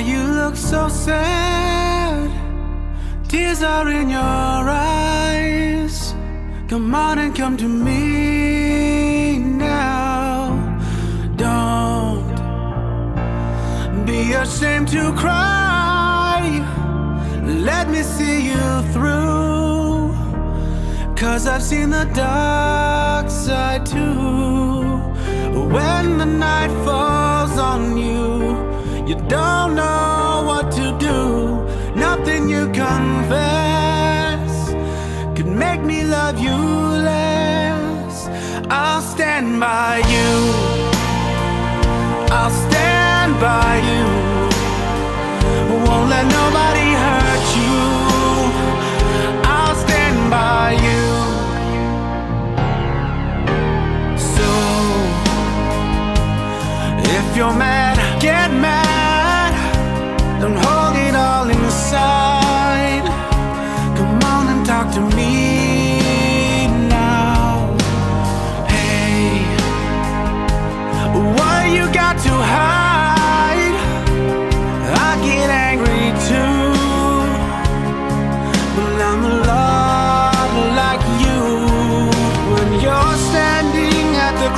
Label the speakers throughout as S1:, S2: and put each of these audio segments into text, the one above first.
S1: you look so sad? Tears are in your eyes. Come on and come to me now. Don't be ashamed to cry. Let me see you through. Cause I've seen the dark side too. When the night falls on you, you don't know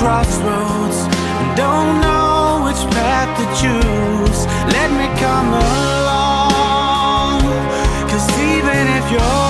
S1: crossroads and don't know which path to choose, let me come along. Cause even if you're